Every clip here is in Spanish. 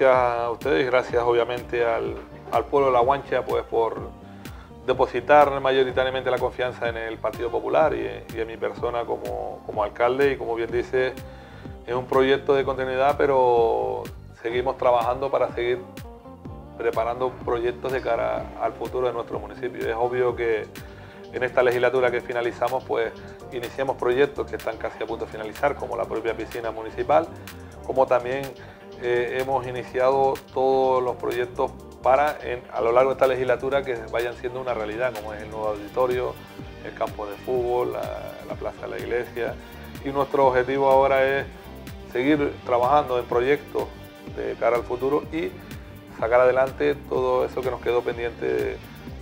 gracias a ustedes, gracias obviamente al, pueblo de La Guancha pues, por depositar mayoritariamente la confianza en el Partido Popular y, en mi persona como, como, alcalde y como bien dice, es un proyecto de continuidad, pero seguimos trabajando para seguir preparando proyectos de cara al futuro de nuestro municipio. Es obvio que en esta legislatura que finalizamos, pues iniciamos proyectos que están casi a punto de finalizar, como la propia piscina municipal, como también eh, hemos iniciado todos los proyectos para, a lo largo de esta legislatura, que vayan siendo una realidad, como es el nuevo auditorio, el campo de fútbol, la, plaza de la iglesia. Y nuestro objetivo ahora es seguir trabajando en proyectos de cara al futuro y sacar adelante todo eso que nos quedó pendiente,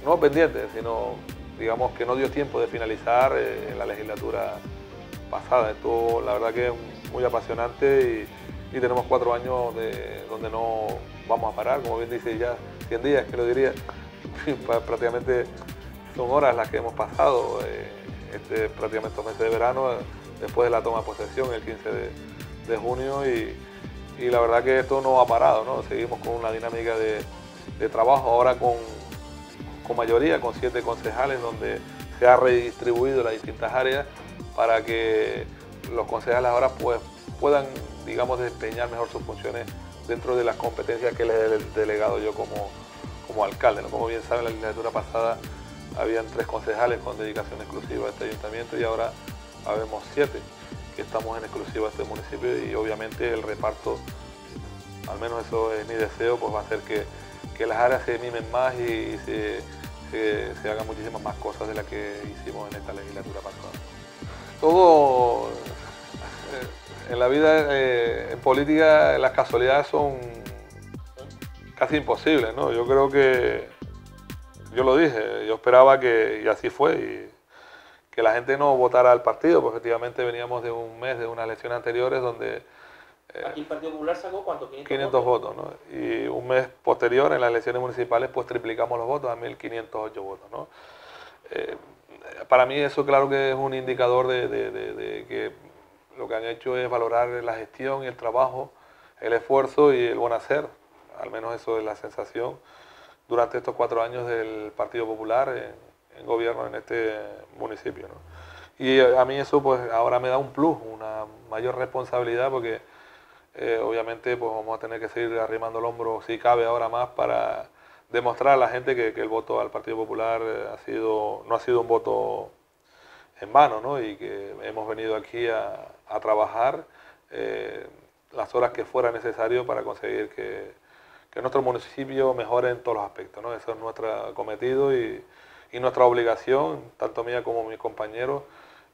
no pendiente, sino digamos que no dio tiempo de finalizar eh, en la legislatura pasada. Esto la verdad que es muy apasionante y, tenemos cuatro años de, donde no vamos a parar, como bien dice ya 100 días, que lo diría, prácticamente son horas las que hemos pasado, eh, este, prácticamente estos meses de verano, después de la toma de posesión el 15 de, junio y, la verdad que esto no ha parado, ¿no? seguimos con una dinámica de, de trabajo ahora con con mayoría, con siete concejales, donde se ha redistribuido las distintas áreas para que los concejales ahora pues, puedan, digamos, desempeñar mejor sus funciones dentro de las competencias que les he delegado yo como, como alcalde. Como bien saben, la legislatura pasada habían tres concejales con dedicación exclusiva a este ayuntamiento y ahora habemos siete que estamos en exclusiva a este municipio y obviamente el reparto, al menos eso es mi deseo, pues va a hacer que que las áreas se mimen más y, se, hagan muchísimas más cosas de las que hicimos en esta legislatura pasada. Todo en la vida, eh, en política, las casualidades son casi imposibles, ¿no? Yo creo que, yo lo dije, yo esperaba que, y así fue, y que la gente no votara al partido, porque efectivamente veníamos de un mes, de unas elecciones anteriores donde eh, Aquí el Partido Popular sacó cuánto? 500, votos, ¿no? Y un mes posterior, en las elecciones municipales, pues triplicamos los votos a 1.508 votos, ¿no? Eh, para mí eso claro que es un indicador de, que lo que han hecho es valorar la gestión y el trabajo, el esfuerzo y el buen hacer, al menos eso es la sensación, durante estos cuatro años del Partido Popular en, gobierno en este municipio. Y a mí eso pues ahora me da un plus, una mayor responsabilidad porque eh, obviamente pues vamos a tener que seguir arrimando el hombro, si cabe ahora más, para demostrar a la gente que, el voto al Partido Popular eh, ha sido, no ha sido un voto en vano, ¿no? y que hemos venido aquí a, trabajar eh, las horas que fuera necesario para conseguir que, nuestro municipio mejore en todos los aspectos. ¿no? Eso es nuestro cometido y, nuestra obligación, tanto mía como mis compañeros.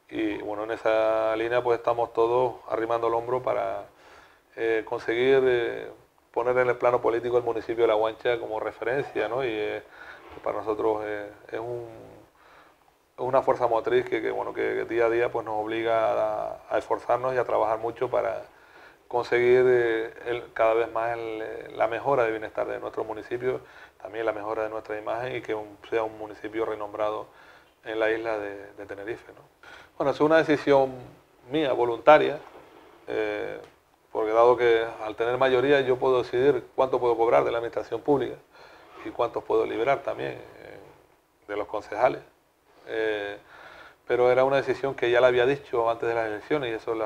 Y bueno, en esa línea pues estamos todos arrimando el hombro para eh, conseguir eh, poner en el plano político el municipio de La Guancha como referencia, ¿no? Y para nosotros es una fuerza motriz que, bueno, que día a día pues, nos obliga a, esforzarnos y a trabajar mucho para conseguir cada vez más la mejora de bienestar de nuestro municipio, también la mejora de nuestra imagen y que sea un municipio renombrado en la isla de, Tenerife. ¿no? Bueno, es una decisión mía, voluntaria, porque dado que al tener mayoría yo puedo decidir cuánto puedo cobrar de la administración pública y cuántos puedo liberar también eh, de los concejales. Eh, pero era una decisión que ya la había dicho antes de las elecciones y eso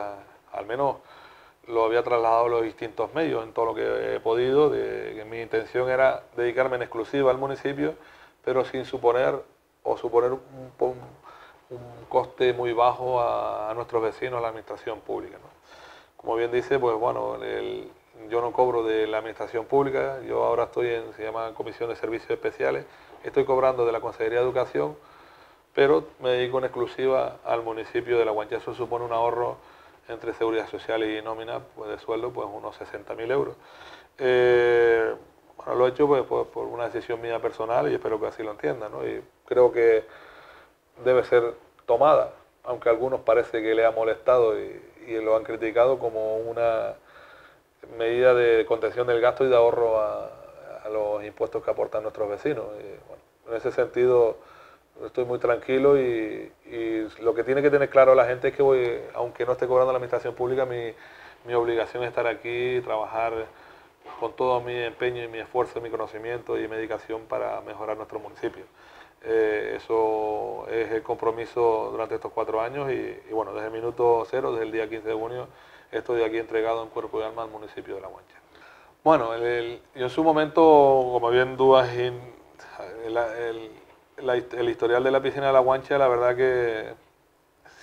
al menos lo había trasladado a los distintos medios en todo lo que he podido, de que mi intención era dedicarme en exclusiva al municipio, pero sin suponer o suponer un, coste muy bajo a, nuestros vecinos, a la administración pública. como bien dice, pues bueno, yo no cobro de la administración pública, yo ahora estoy en, se llama Comisión de Servicios Especiales, estoy cobrando de la Consejería de Educación, pero me dedico en exclusiva al municipio de La Guancha. Eso supone un ahorro entre seguridad social y nómina pues, de sueldo, pues unos 60.000 euros. Eh, bueno, lo he hecho pues, por, una decisión mía personal y espero que así lo entiendan, ¿no? Y creo que debe ser tomada, aunque a algunos parece que le ha molestado y, y lo han criticado como una medida de contención del gasto y de ahorro a, los impuestos que aportan nuestros vecinos. en ese sentido estoy muy tranquilo y, lo que tiene que tener claro la gente es que voy, aunque no esté cobrando la administración pública, mi, mi obligación es estar aquí, trabajar con todo mi empeño y mi esfuerzo, mi conocimiento y medicación para mejorar nuestro municipio. Eh, eso es el compromiso durante estos cuatro años y, bueno, desde el minuto cero, desde el día 15 de junio, estoy aquí entregado en cuerpo y alma al municipio de La Guancha. Bueno, yo en su momento, como bien dudas, el, historial de la piscina de La Guancha, la verdad que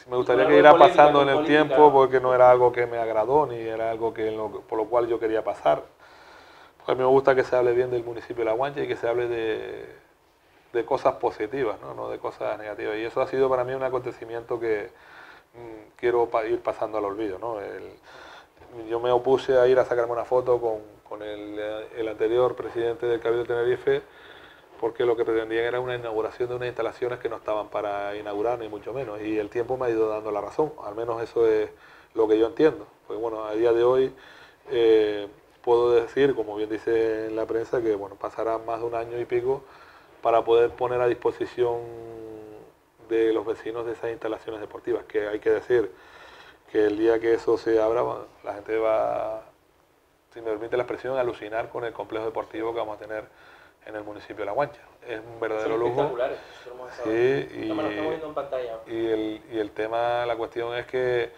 me gustaría que irá pasando en el tiempo porque no era algo que me agradó ni era algo que por lo cual yo quería pasar. Pues a mí me gusta que se hable bien del municipio de La Guancha y que se hable de, de cosas positivas, ¿no? ¿no? de cosas negativas. Y eso ha sido para mí un acontecimiento que mm, quiero ir pasando al olvido. ¿no? yo me opuse a ir a sacarme una foto con, con el, el, anterior presidente del Cabildo de Tenerife porque lo que pretendían era una inauguración de unas instalaciones que no estaban para inaugurar, ni mucho menos. Y el tiempo me ha ido dando la razón, al menos eso es lo que yo entiendo. Pues bueno, a día de hoy eh, puedo decir, como bien dice en la prensa, que bueno, pasará más de un año y pico para poder poner a disposición de los vecinos de esas instalaciones deportivas, que hay que decir que el día que eso se abra, la gente va, si me permite la expresión, a alucinar con el complejo deportivo que vamos a tener en el municipio de La Guancha. Es un verdadero lujo. Sí, y, en pantalla. Y, el, y el tema, la cuestión es que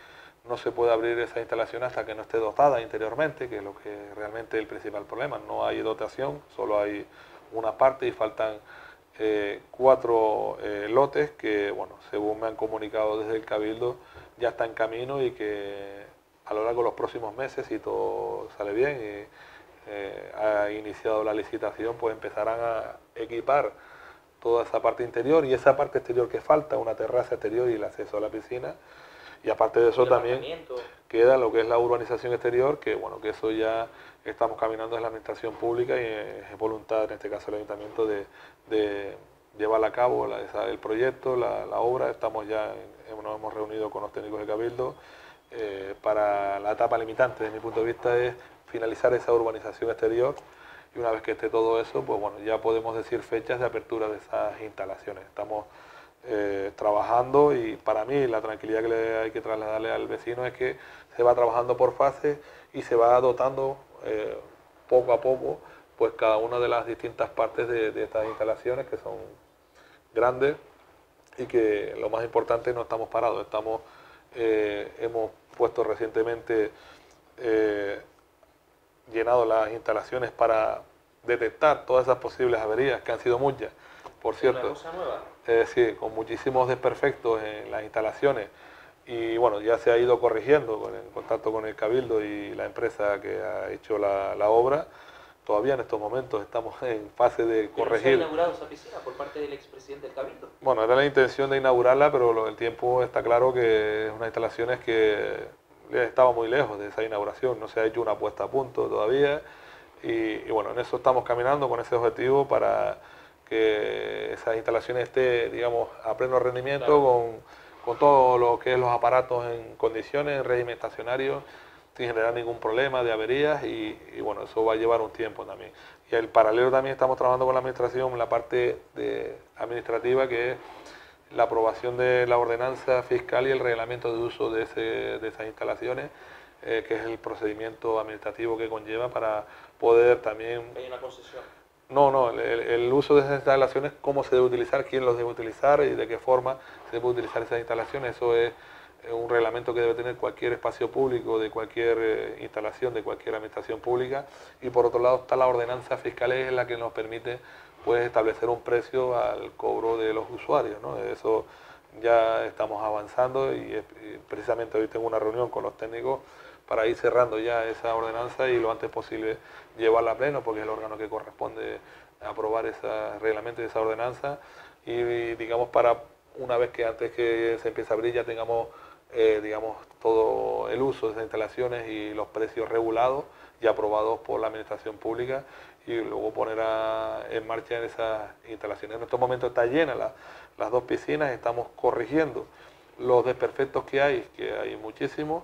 no se puede abrir esa instalación hasta que no esté dotada interiormente, que es lo que realmente es el principal problema. No hay dotación, solo hay una parte y faltan eh, cuatro eh, lotes que, bueno, según me han comunicado desde el Cabildo, ya está en camino y que a lo largo de los próximos meses, si todo sale bien y eh, ha iniciado la licitación, pues empezarán a equipar toda esa parte interior y esa parte exterior que falta, una terraza exterior y el acceso a la piscina. Y aparte de eso también queda lo que es la urbanización exterior, que bueno, que eso ya estamos caminando en la administración pública y es voluntad, en este caso el ayuntamiento, de, llevar a cabo el proyecto, la, obra. Estamos ya, nos hemos reunido con los técnicos de Cabildo. Eh, para la etapa limitante, desde mi punto de vista, es finalizar esa urbanización exterior y una vez que esté todo eso, pues bueno, ya podemos decir fechas de apertura de esas instalaciones. Estamos eh, trabajando y para mí la tranquilidad que hay que trasladarle al vecino es que se va trabajando por fases y se va dotando eh, poco a poco pues cada una de las distintas partes de, estas instalaciones que son grandes y que lo más importante no estamos parados, estamos, eh, hemos puesto recientemente llenado las instalaciones para detectar todas esas posibles averías, que han sido muchas, por cierto. Una cosa nueva. sí, con muchísimos desperfectos en las instalaciones. Y bueno, ya se ha ido corrigiendo con el contacto con el Cabildo y la empresa que ha hecho la, la obra. Todavía en estos momentos estamos en fase de corregir. ¿Se ha inaugurado esa piscina por parte del expresidente del Cabildo? Bueno, era la intención de inaugurarla, pero el tiempo está claro que es unas instalaciones que estaba muy lejos de esa inauguración, no se ha hecho una puesta a punto todavía y, bueno, en eso estamos caminando con ese objetivo para que esas instalaciones esté, digamos, a pleno rendimiento con, con, todo lo que es los aparatos en condiciones, en régimen estacionario, sin generar ningún problema de averías y, y, bueno, eso va a llevar un tiempo también. Y el paralelo también estamos trabajando con la administración, la parte de administrativa que es la aprobación de la ordenanza fiscal y el reglamento de uso de, esas instalaciones, eh, que es el procedimiento administrativo que conlleva para poder también... ¿Hay una concesión? No, no, el, uso de esas instalaciones, cómo se debe utilizar, quién los debe utilizar y de qué forma se debe utilizar esas instalaciones, eso es un reglamento que debe tener cualquier espacio público, de cualquier eh, instalación, de cualquier administración pública. Y por otro lado está la ordenanza fiscal, es la que nos permite puedes establecer un precio al cobro de los usuarios. ¿no? Eso ya estamos avanzando y, precisamente hoy tengo una reunión con los técnicos para ir cerrando ya esa ordenanza y lo antes posible llevarla a pleno porque es el órgano que corresponde aprobar ese reglamento de esa ordenanza y digamos para una vez que antes que se empiece a abrir ya tengamos eh, digamos todo el uso de esas instalaciones y los precios regulados y aprobados por la administración pública y luego poner en marcha esas instalaciones. En estos momentos está llena las dos piscinas, estamos corrigiendo los desperfectos que hay, que hay muchísimos,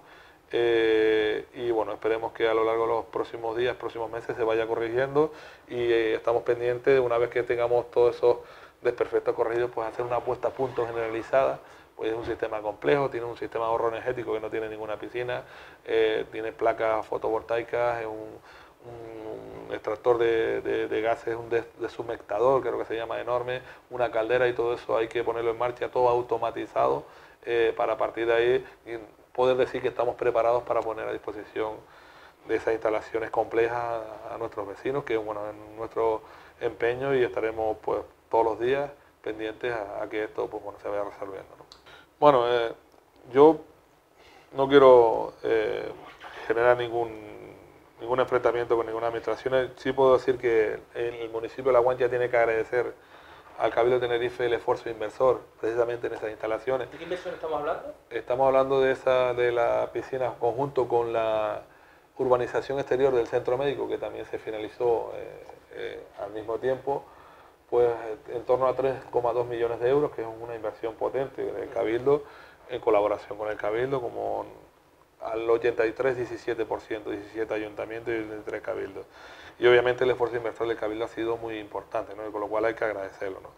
eh, y bueno, esperemos que a lo largo de los próximos días, próximos meses se vaya corrigiendo y eh, estamos pendientes de una vez que tengamos todos esos desperfectos corregidos, pues hacer una puesta a punto generalizada, es un sistema complejo, tiene un sistema de ahorro energético que no tiene ninguna piscina, eh, tiene placas fotovoltaicas, es un, extractor de, de, gases, un desumectador, creo que se llama enorme, una caldera y todo eso hay que ponerlo en marcha, todo automatizado, eh, para partir de ahí poder decir que estamos preparados para poner a disposición de esas instalaciones complejas a, nuestros vecinos, que bueno, en nuestro empeño y estaremos pues todos los días pendientes a, que esto pues, bueno, se vaya resolviendo. Bueno, eh, yo no quiero eh, generar ningún ningún enfrentamiento con ninguna administración. Sí puedo decir que el municipio de La Guancha tiene que agradecer al Cabildo de Tenerife el esfuerzo inversor precisamente en esas instalaciones. ¿De qué inversión estamos hablando? Estamos hablando de esa de la piscina conjunto con la urbanización exterior del centro médico que también se finalizó eh, al mismo tiempo, pues en torno a 3,2 millones de euros, que es una inversión potente del Cabildo en colaboración con el Cabildo como al 83, 17%, 17 ayuntamientos y 3 cabildos. Y obviamente el esfuerzo inversor del cabildo ha sido muy importante, ¿no? con lo cual hay que agradecerlo. ¿no?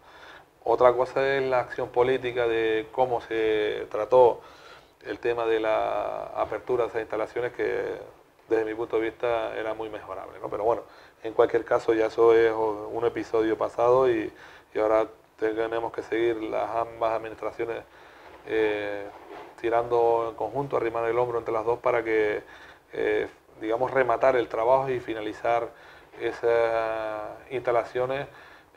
Otra cosa es la acción política de cómo se trató el tema de la apertura de esas instalaciones que desde mi punto de vista era muy mejorable. ¿no? Pero bueno, en cualquier caso ya eso es un episodio pasado y, y ahora tenemos que seguir las ambas administraciones eh, tirando en conjunto, arrimar el hombro entre las dos para que, eh, digamos, rematar el trabajo y finalizar esas instalaciones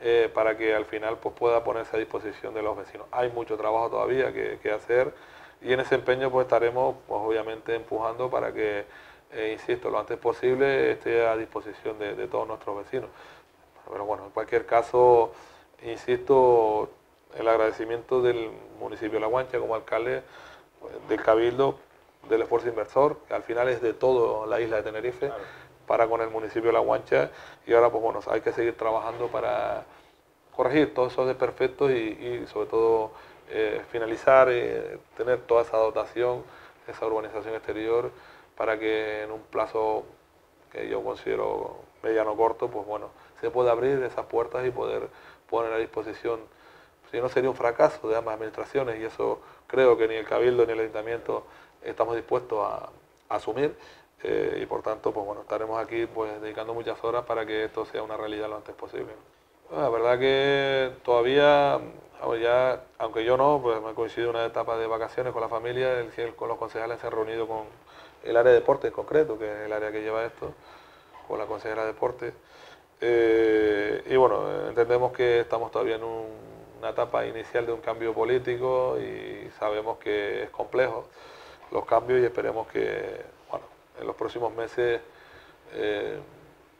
eh, para que al final pues, pueda ponerse a disposición de los vecinos. Hay mucho trabajo todavía que, hacer y en ese empeño pues estaremos pues, obviamente empujando para que, eh, insisto, lo antes posible esté a disposición de, de todos nuestros vecinos. Pero bueno, en cualquier caso, insisto, el agradecimiento del municipio de La Guancha como alcalde del Cabildo, del esfuerzo inversor, que al final es de toda la isla de Tenerife, para con el municipio de La Guancha, y ahora pues bueno, hay que seguir trabajando para corregir todos esos desperfectos y, y sobre todo eh, finalizar, eh, tener toda esa dotación, esa urbanización exterior, para que en un plazo que yo considero mediano corto, pues bueno, se pueda abrir esas puertas y poder poner a disposición si no sería un fracaso de ambas administraciones y eso creo que ni el Cabildo ni el Ayuntamiento estamos dispuestos a, asumir eh, y por tanto pues bueno estaremos aquí pues dedicando muchas horas para que esto sea una realidad lo antes posible. La verdad que todavía, ya, aunque yo no, pues me ha coincidido una etapa de vacaciones con la familia, el, con los concejales se han reunido con el área de deporte en concreto, que es el área que lleva esto, con la consejera de deporte. Eh, y bueno, entendemos que estamos todavía en un una etapa inicial de un cambio político y sabemos que es complejo los cambios y esperemos que bueno, en los próximos meses eh,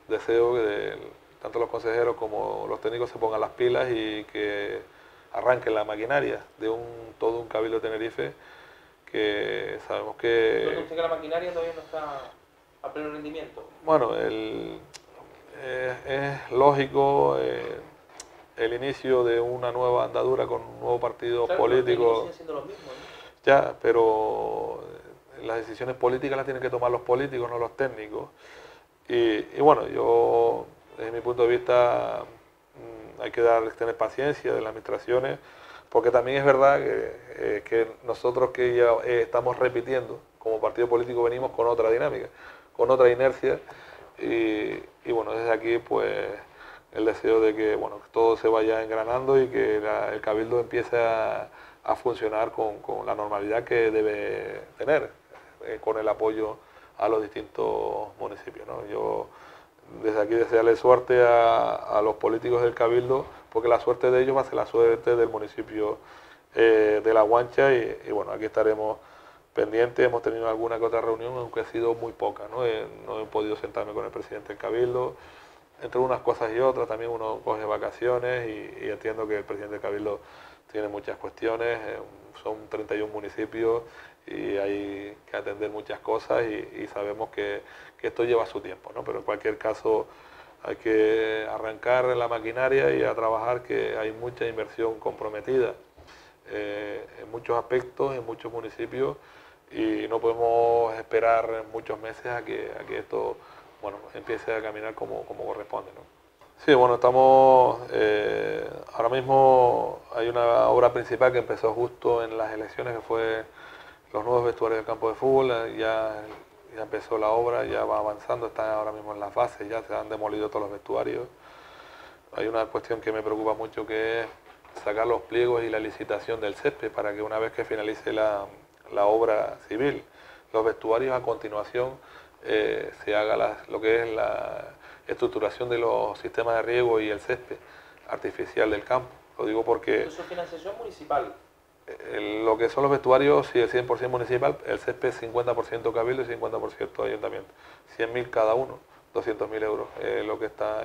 deseo que tanto los consejeros como los técnicos se pongan las pilas y que arranquen la maquinaria de un todo un cabildo Tenerife que sabemos que... usted que la maquinaria todavía no está a pleno rendimiento? Bueno, el, eh, es lógico... Eh, el inicio de una nueva andadura con un nuevo partido político. Ya, pero eh, las decisiones políticas las tienen que tomar los políticos, no los técnicos. Y, bueno, yo, desde mi punto de vista, mm, hay que dar, tener paciencia de las administraciones, porque también es verdad que, eh, nosotros que ya eh, estamos repitiendo, como partido político venimos con otra dinámica, con otra inercia, y, bueno, desde aquí pues el deseo de que bueno, todo se vaya engranando y que el Cabildo empiece a, funcionar con, la normalidad que debe tener, eh, con el apoyo a los distintos municipios. Yo desde aquí desearle suerte a, los políticos del Cabildo, porque la suerte de ellos va a ser la suerte del municipio eh, de La Guancha y, bueno, aquí estaremos pendientes, hemos tenido alguna que otra reunión, aunque ha sido muy poca, no he podido sentarme con el presidente del Cabildo, entre unas cosas y otras. También uno coge vacaciones y, entiendo que el presidente Cabildo tiene muchas cuestiones, eh, son 31 municipios y hay que atender muchas cosas y, sabemos que, esto lleva su tiempo, ¿no? pero en cualquier caso hay que arrancar la maquinaria y a trabajar que hay mucha inversión comprometida eh, en muchos aspectos, en muchos municipios y no podemos esperar muchos meses a que, a que esto bueno, empiece a caminar como, como corresponde. ¿no? Sí, bueno, estamos, eh, ahora mismo hay una obra principal que empezó justo en las elecciones, que fue los nuevos vestuarios del campo de fútbol, ya ya empezó la obra, ya va avanzando, están ahora mismo en las bases, ya se han demolido todos los vestuarios. Hay una cuestión que me preocupa mucho que es sacar los pliegos y la licitación del césped para que una vez que finalice la, obra civil, los vestuarios a continuación eh, se haga lo que es la estructuración de los sistemas de riego y el césped artificial del campo. Lo digo porque... ¿Eso es financiación municipal? Lo que son los vestuarios, si el 100% municipal, el césped es 50% cabildo y 50% ayuntamiento. 100.000 cada uno, 200.000 euros es lo que está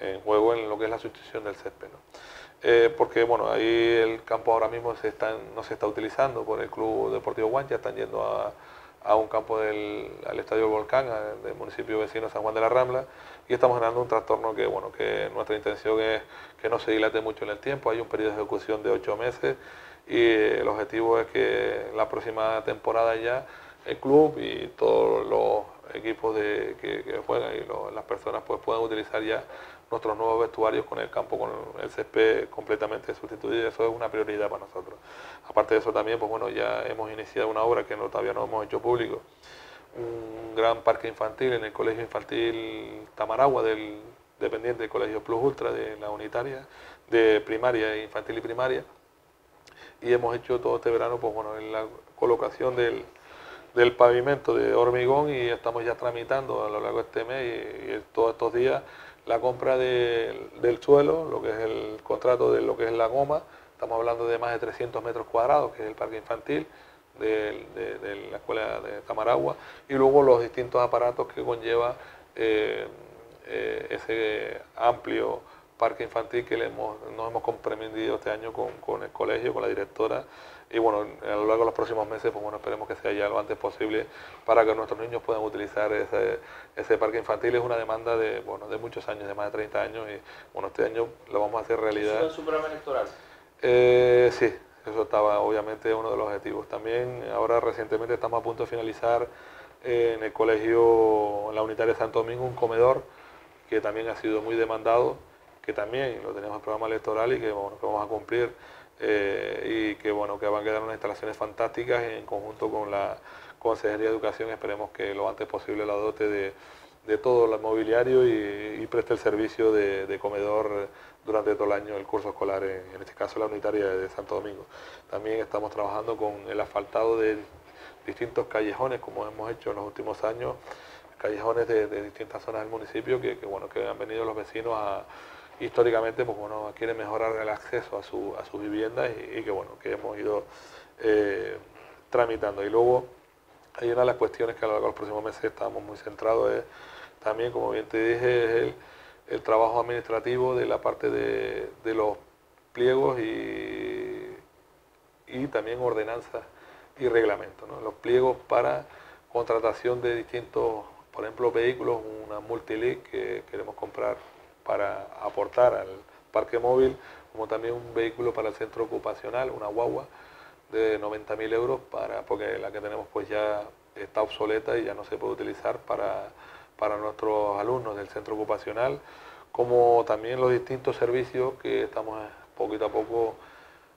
en, juego en lo que es la sustitución del césped. Eh, porque bueno, ahí el campo ahora mismo no se está utilizando por el Club Deportivo Guancha, están yendo a, a un campo del al Estadio Volcán, del municipio vecino San Juan de la Rambla, y estamos generando un trastorno que, bueno, que nuestra intención es que no se dilate mucho en el tiempo, hay un periodo de ejecución de ocho meses y el objetivo es que la próxima temporada ya el club y todos los equipos de, que, juegan y las personas pues puedan utilizar ya nuestros nuevos vestuarios con el campo, con el césped completamente sustituido, eso es una prioridad para nosotros. Aparte de eso también, pues bueno, ya hemos iniciado una obra que todavía no hemos hecho público, un gran parque infantil en el Colegio Infantil Tamaragua, del dependiente del Colegio Plus Ultra de la unitaria, de primaria, infantil y primaria, y hemos hecho todo este verano, pues bueno, en la colocación del, pavimento de hormigón y estamos ya tramitando a lo largo de este mes y todos estos días la compra del suelo, lo que es el contrato de lo que es la goma, estamos hablando de más de 300 metros cuadrados, que es el parque infantil de, la escuela de Tamaragua, y luego los distintos aparatos que conlleva eh, eh, ese amplio parque infantil que le hemos, nos hemos comprendido este año con, con el colegio, con la directora y bueno, a lo largo de los próximos meses, pues bueno, esperemos que sea ya lo antes posible para que nuestros niños puedan utilizar ese, ese parque infantil. Es una demanda de, bueno, de muchos años, de más de 30 años y bueno, este año lo vamos a hacer realidad. ¿Es un programa electoral? Eh, sí, eso estaba obviamente uno de los objetivos. También ahora recientemente estamos a punto de finalizar eh, en el colegio, en la unitaria de Santo Domingo, un comedor que también ha sido muy demandado, que también lo tenemos en programa electoral y que, bueno, que vamos a cumplir eh, y que bueno que van a quedar unas instalaciones fantásticas en conjunto con la Consejería de Educación esperemos que lo antes posible la dote de, de todo el mobiliario y, preste el servicio de, comedor durante todo el año el curso escolar, en, este caso la unitaria de Santo Domingo. También estamos trabajando con el asfaltado de distintos callejones, como hemos hecho en los últimos años, callejones de, distintas zonas del municipio que, bueno, que han venido los vecinos a, históricamente pues bueno, quiere mejorar el acceso a, su, a sus viviendas y, que bueno, que hemos ido eh, tramitando. Y luego hay una de las cuestiones que a lo largo de los próximos meses estamos muy centrados es también, como bien te dije, es el, el trabajo administrativo de la parte de, de los pliegos y, y, también ordenanzas y reglamentos. Los pliegos para contratación de distintos, por ejemplo, vehículos, una multilink que queremos comprar para aportar al parque móvil, como también un vehículo para el centro ocupacional, una guagua de 90.000 euros, para, porque la que tenemos pues ya está obsoleta y ya no se puede utilizar para, para nuestros alumnos del centro ocupacional, como también los distintos servicios que estamos poquito a poco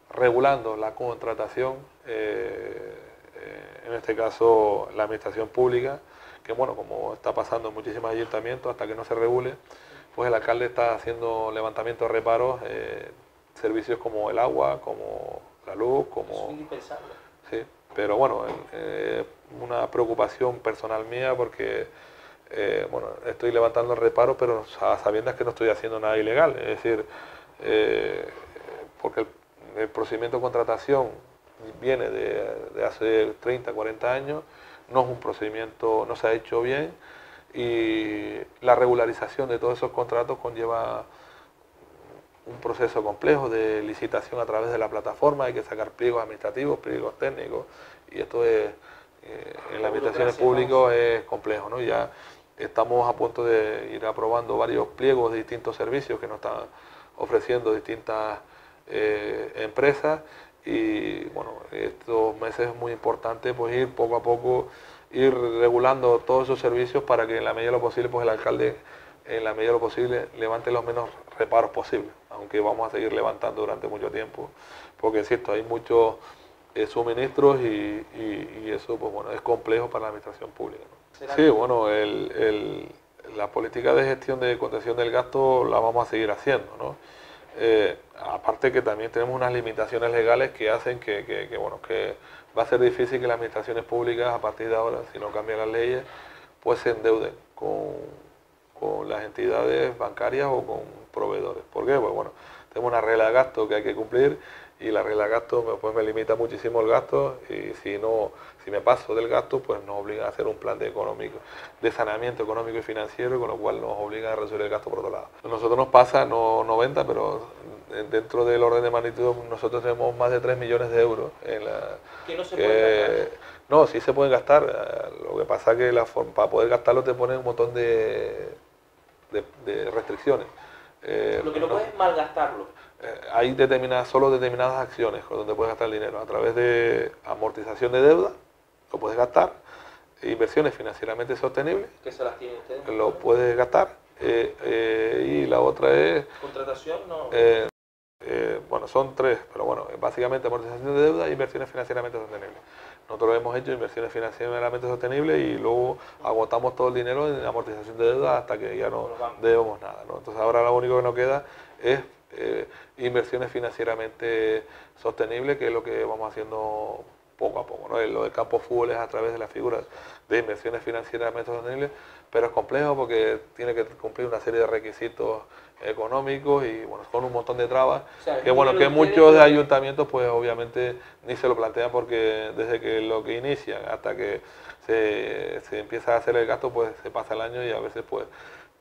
regulando la contratación, eh, eh, en este caso la administración pública, que bueno, como está pasando en muchísimos ayuntamientos, hasta que no se regule, pues el alcalde está haciendo levantamientos de reparos, eh, servicios como el agua, como la luz, como... Es indispensable. Sí, pero bueno, eh, una preocupación personal mía porque, eh, bueno, estoy levantando reparos, pero a sabiendas que no estoy haciendo nada ilegal. Es decir, porque el, procedimiento de contratación viene de, de hace 30, 40 años, no es un procedimiento, no se ha hecho bien y la regularización de todos esos contratos conlleva un proceso complejo de licitación a través de la plataforma, hay que sacar pliegos administrativos, pliegos técnicos, y esto es, eh, en las administraciones públicas es complejo, ¿no? Ya estamos a punto de ir aprobando varios pliegos de distintos servicios que nos están ofreciendo distintas eh, empresas. Y bueno, estos meses es muy importante pues ir poco a poco ir regulando todos esos servicios para que en la medida de lo posible pues el alcalde en la medida de lo posible levante los menos reparos posibles, aunque vamos a seguir levantando durante mucho tiempo, porque es cierto, hay muchos eh, suministros y, y- y eso pues bueno es complejo para la administración pública. ¿no? ¿Será Sí, bueno, el, el- la política de gestión de contención del gasto la vamos a seguir haciendo, ¿no? Eh, aparte que también tenemos unas limitaciones legales que hacen que, que- que, bueno, que va a ser difícil que las administraciones públicas a partir de ahora, si no cambian las leyes, pues se endeuden con, con las entidades bancarias o con proveedores. ¿Por qué? Pues bueno, tenemos una regla de gasto que hay que cumplir y la regla de gasto me, pues me limita muchísimo el gasto y si no si me paso del gasto pues nos obliga a hacer un plan de económico de saneamiento económico y financiero con lo cual nos obliga a reducir el gasto por otro lado a nosotros nos pasa no 90 pero dentro del orden de magnitud nosotros tenemos más de 3 millones de euros en la que no se que- puede gastar. no sí se pueden gastar eh, lo que pasa que la forma, para poder gastarlo te ponen un montón de, de, de restricciones Eh, Lo que no no- puedes es malgastarlo. Eh, hay determinadas, solo determinadas acciones con donde puedes gastar el dinero. A través de amortización de deuda, lo puedes gastar. Inversiones financieramente sostenibles, Que se las tienen ustedes. lo puedes gastar. Eh, eh, y la otra es, Contratación no. eh, bueno, son tres, pero bueno, básicamente amortización de deuda e inversiones financieramente sostenibles. Nosotros hemos hecho inversiones financieramente sostenibles y luego agotamos todo el dinero en amortización de deuda hasta que ya no debemos nada. ¿no? Entonces ahora lo único que nos queda es eh, inversiones financieramente sostenibles, que es lo que vamos haciendo poco a poco. ¿no? Lo del campo fútbol es a través de las figuras de inversiones financieramente sostenibles, pero es complejo porque tiene que cumplir una serie de requisitos económicos y bueno, con un montón de trabas O sea, que bueno, que de muchos ayuntamientos pues obviamente ni se lo plantean porque desde que lo que inician hasta que se, se empieza a hacer el gasto pues se pasa el año y a veces pues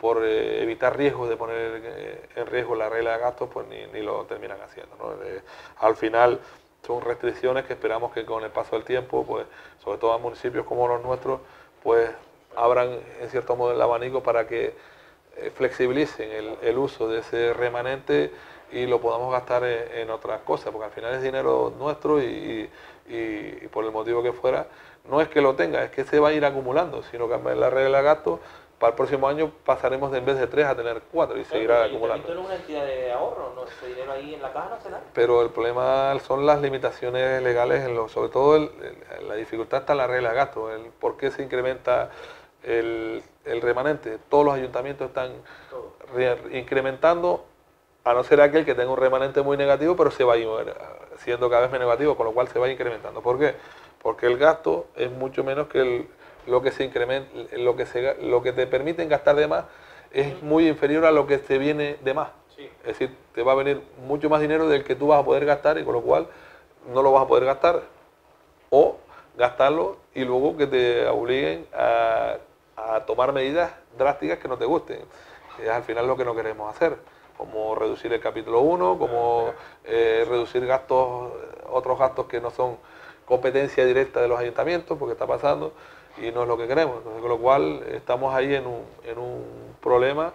por eh, evitar riesgos de poner eh, en riesgo la regla de gastos pues ni, lo terminan haciendo. ¿no? Eh, al final son restricciones que esperamos que con el paso del tiempo pues sobre todo a municipios como los nuestros pues abran en cierto modo el abanico para que flexibilicen el, uso de ese remanente y lo podamos gastar en, en otras cosas, porque al final es dinero nuestro y, y- por el motivo que fuera, no es que lo tenga, es que se va a ir acumulando, sino que en la regla de gasto, para el próximo año pasaremos de en vez de tres a tener cuatro y ayuntamiento acumulando. es una entidad de ahorro, no, ese dinero ahí en la caja no. Pero el problema son las limitaciones legales, en lo, sobre todo el- el- la dificultad está en la regla de gasto, el por qué se incrementa el, el remanente. Todos los ayuntamientos están re- incrementando, a no ser aquel que tenga un remanente muy negativo, pero se va a ir eh, siendo cada vez menos negativo, con lo cual se va incrementando. ¿Por qué? Porque el gasto es mucho menos que el- lo que se incrementa, lo que se, lo que te permiten gastar de más es muy inferior a lo que te viene de más. Sí. Es decir, te va a venir mucho más dinero del que tú vas a poder gastar y con lo cual no lo vas a poder gastar. O gastarlo y luego que te obliguen a, a tomar medidas drásticas que no te gusten. Es al final lo que no queremos hacer. Como reducir el capítulo 1, como eh, reducir gastos, otros gastos que no son competencia directa de los ayuntamientos, porque está pasando y no es lo que queremos. Con lo cual estamos ahí en un, en un problema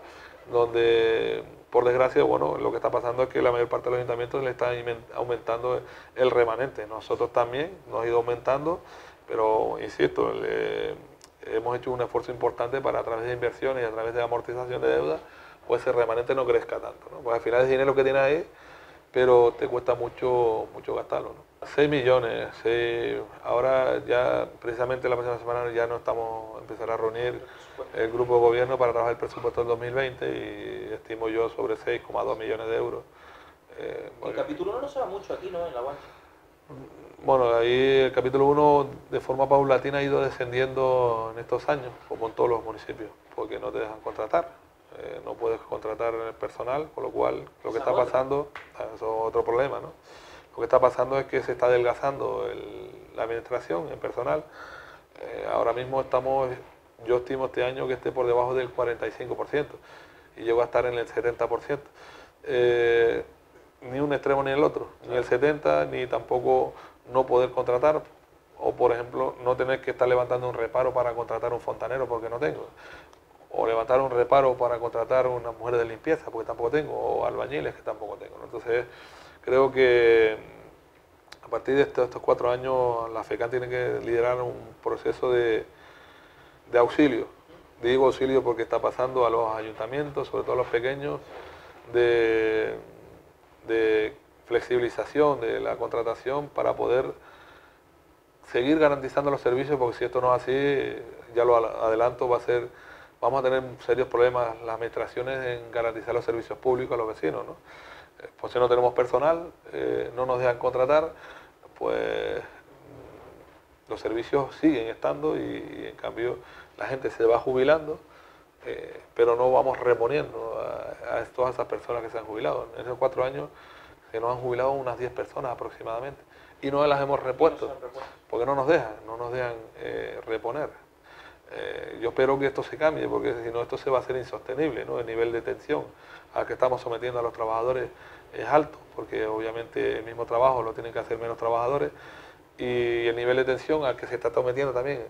donde, por desgracia, bueno, lo que está pasando es que la mayor parte de los ayuntamientos le está imen- aumentando el remanente. Nosotros también nos ha ido aumentando, pero insisto, hemos hecho un esfuerzo importante para a través de inversiones y a través de amortización de deuda, pues ese remanente no crezca tanto. ¿no? Pues al final es dinero que tienes ahí, pero te cuesta mucho, mucho gastarlo. 6 millones, ahora ya precisamente la próxima semana ya no estamos empezar a reunir el grupo de gobierno para trabajar el presupuesto del 2020 y estimo yo sobre 6,2 millones de euros. Eh, El bueno, capítulo 1 no se va mucho aquí, ¿no? En la guancha. bueno, ahí el capítulo 1 de forma paulatina ha ido descendiendo en estos años, como en todos los municipios, porque no te dejan contratar, eh, no puedes contratar personal, con lo cual lo que está pasando, eso es otro problema, ¿no? Lo que está pasando es que se está adelgazando el- la administración en personal. Eh, ahora mismo estamos, yo estimo este año que esté por debajo del 45% y llego a estar en el 70%. Eh, ni un extremo ni el otro, ni el 70, ni tampoco no poder contratar, o por ejemplo, no tener que estar levantando un reparo para contratar un fontanero porque no tengo, o levantar un reparo para contratar una mujer de limpieza porque tampoco tengo, o albañiles que tampoco tengo. Entonces, creo que a partir de estos, estos cuatro años, la FECAN tiene que liderar un proceso de, de auxilio. Digo auxilio porque está pasando a los ayuntamientos, sobre todo a los pequeños, de, de flexibilización de la contratación para poder seguir garantizando los servicios, porque si esto no es así, ya lo adelanto, va a ser, vamos a tener serios problemas las administraciones en garantizar los servicios públicos a los vecinos. ¿no? Pues si no tenemos personal, eh, no nos dejan contratar, pues los servicios siguen estando y, en cambio la gente se va jubilando, eh, pero no vamos reponiendo a, a, todas esas personas que se han jubilado. En esos cuatro años se nos han jubilado unas 10 personas aproximadamente y no las hemos repuesto, porque no nos dejan, no nos dejan eh, reponer. Eh, yo espero que esto se cambie, porque si no esto se va a hacer insostenible, ¿no? el nivel de tensión al que estamos sometiendo a los trabajadores es alto, porque obviamente el mismo trabajo lo tienen que hacer menos trabajadores, y el nivel de tensión al que se está sometiendo también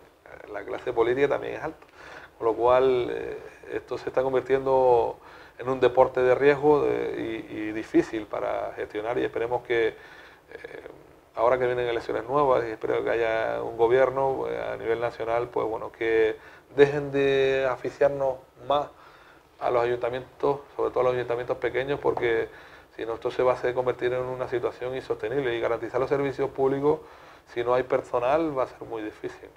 la clase política también es alto, con lo cual eh, esto se está convirtiendo en un deporte de riesgo y, difícil para gestionar y esperemos que ahora que vienen elecciones nuevas y espero que haya un gobierno eh, a nivel nacional, pues bueno, que dejen de aficiarnos más a los ayuntamientos, sobre todo a los ayuntamientos pequeños, porque si no esto se va a convertir en una situación insostenible y garantizar los servicios públicos, si no hay personal, va a ser muy difícil.